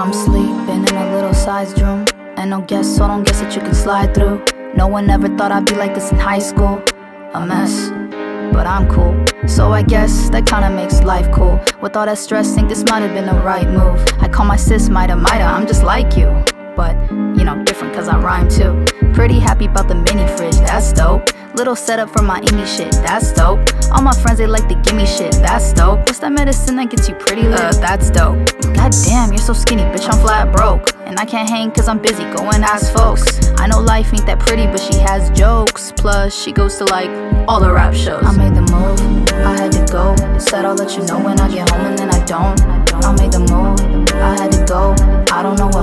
I'm sleeping in a little sized room. And no guest, so don't guess that you can slide through. No one ever thought I'd be like this in high school. A mess, but I'm cool. So I guess that kinda makes life cool. With all that stress, think this might have been the right move. I call my sis Mida Mida, I'm just like you. But, you know, different cause I rhyme too. Pretty happy about the mini fridge, that's dope. Little setup for my indie shit, that's dope. All my friends, they like to give me shit, that's dope. What's that medicine that gets you pretty lit? Uh, that's dope. God damn, you're so skinny, bitch, I'm flat broke. And I can't hang cause I'm busy, going and ask folks. I know life ain't that pretty, but she has jokes. Plus, she goes to like all the rap shows. I made the move, I had to go. Said I'll let you know when I get home, and then I don't. I made the move, I had to go. I don't know what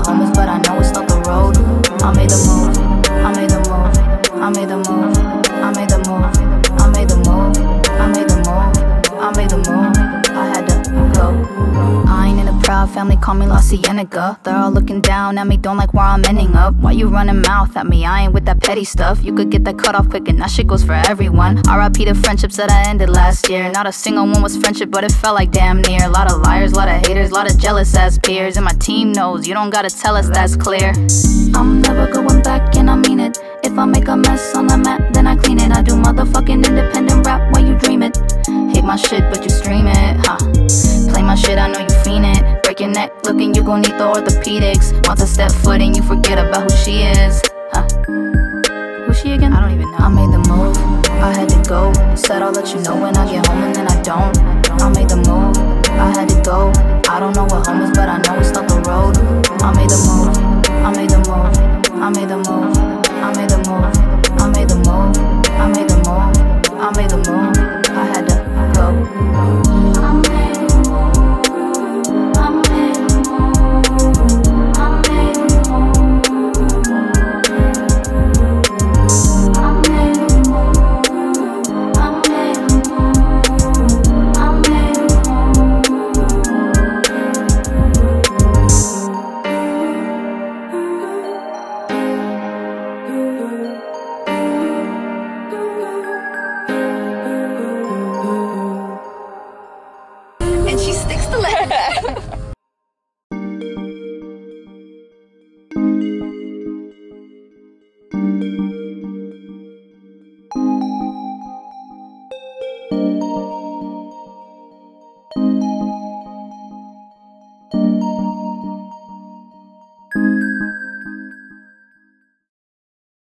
family, call me La Cienega. They're all looking down at me, don't like where I'm ending up. Why you running mouth at me? I ain't with that petty stuff. You could get that cut off quick, and that shit goes for everyone. RIP the friendships that I ended last year. Not a single one was friendship, but it felt like damn near. A lot of liars, a lot of haters, a lot of jealous ass peers. And my team knows, you don't gotta tell us that's clear. I'm never going back, and I mean it. If I make a mess on the mat, then I clean it. I do motherfucking independent rap while you dream it. Hate my shit, but you stream it, huh? Play my shit, I know you fiend it break your neck looking, you gon' need the orthopedics. Once I step foot in, you forget about who she is. Huh. Who's she again? I don't even know. I made the move, I had to go. Said I'll let you know when I get home, and then I don't. I made the move, I had to go. I don't know what home is, but I know it's not the road.